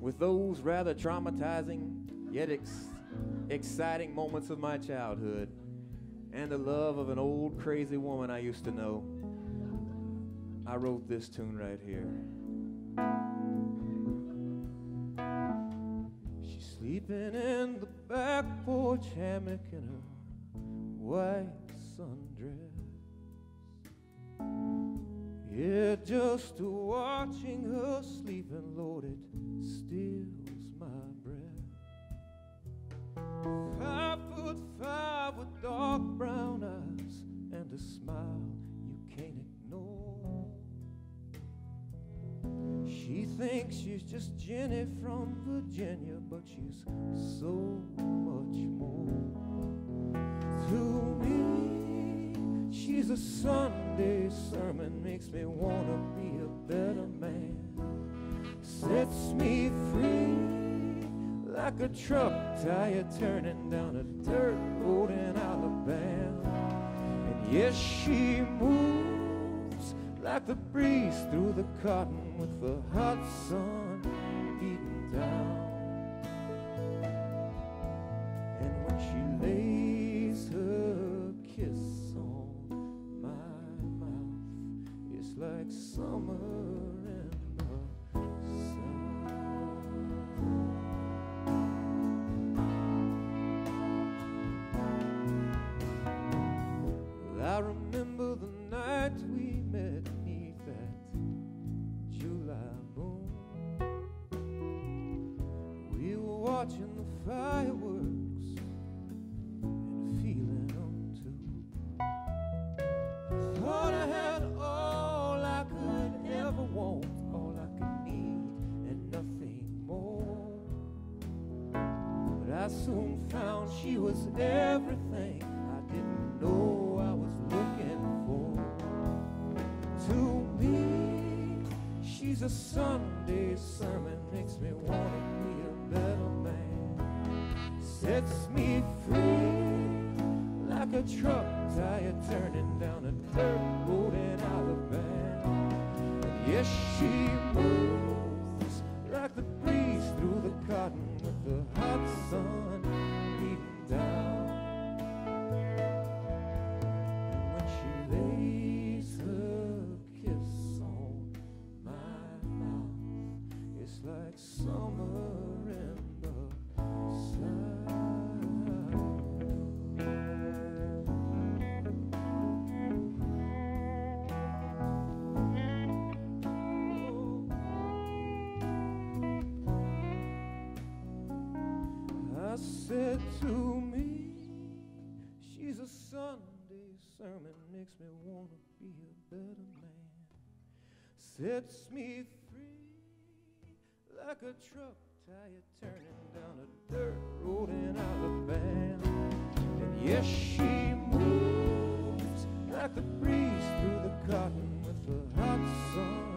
with those rather traumatizing yet ex- exciting moments of my childhood and the love of an old crazy woman I used to know, I wrote this tune right here. She's sleeping in the back porch hammock in her white sundress. Yeah, just watching her sleeping, Lord, She she's just Jenny from Virginia, but she's so much more to me. She's a Sunday sermon, makes me wanna be a better man. Sets me free like a truck tire turning down a dirt road in Alabama. And yes, she moves like the breeze through the cotton with the hot sun beating down. And when she lays her kiss on my mouth, it's like summer watching the fireworks and feeling them too. Thought I had all I could ever want, all I could need, and nothing more. But I soon found she was everything I didn't know I was looking for. To me, she's a Sunday sermon, makes me want to be man. Sets me free like a truck tire turning down a dirt road in Alabama. Yes, she moves like the breeze through the cotton with the hot sun said to me, she's a Sunday sermon, makes me want to be a better man. Sets me free like a truck tire turning down a dirt road in Alabama. And yes, she moves like the breeze through the cotton with the hot sun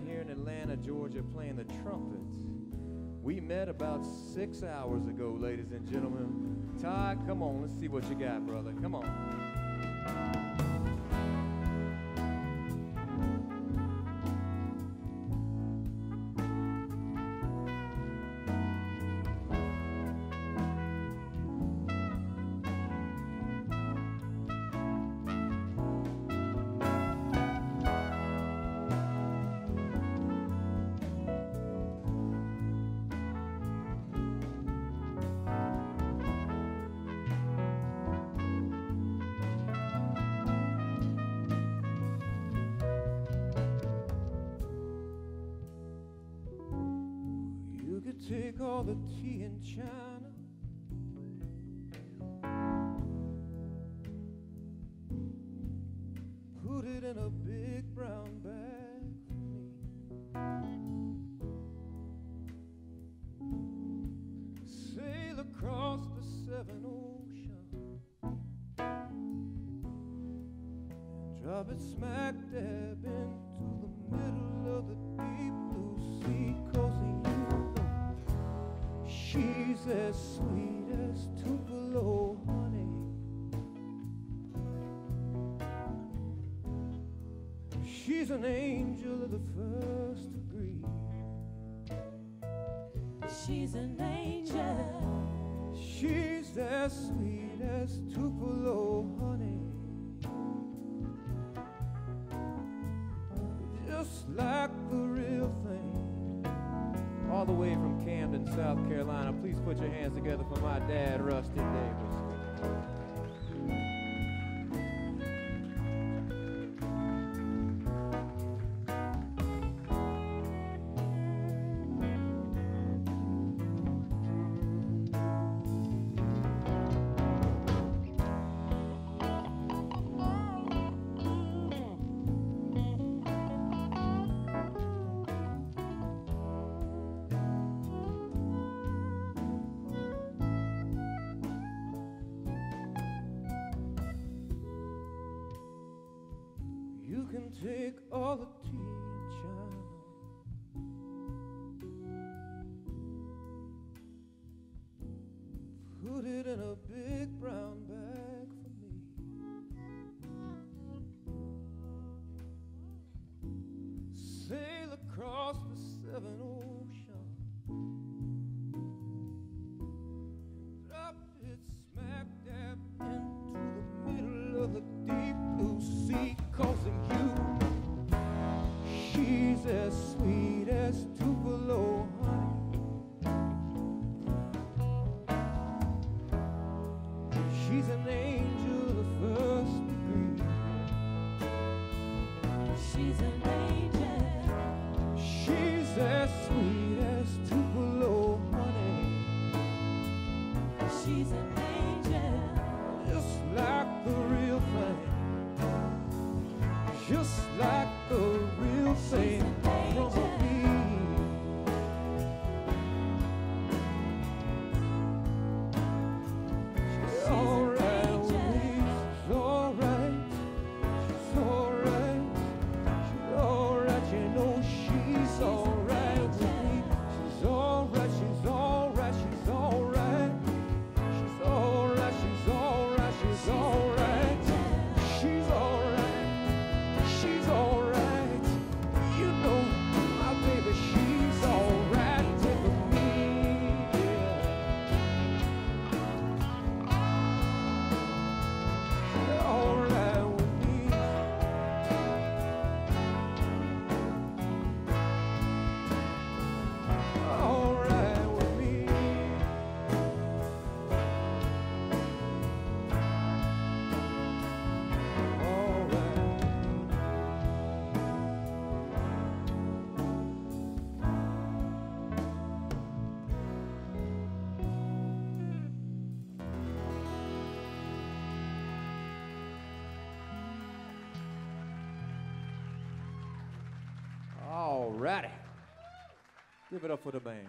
Right here in Atlanta, Georgia, playing the trumpet. We met about six hours ago, ladies and gentlemen. Ty, come on, let's see what you got, brother. Come on. Take all the tea in China. Put it in a big brown bag for me. Sail across the seven oceans. Drop it smack dab into she's as sweet as Tupelo honey. She's an angel of the first degree. She's an angel. She's as sweet as Tupelo honey. Just like the real thing. All the way from Camden, South Carolina. Please put your hands together for my dad, Rusty Davis. Take all the She's an angel of the first degree. She's an angel. She's as sweet as Tupelo honey. She's an angel. Just like the real thing. Just like the Give it up for the band.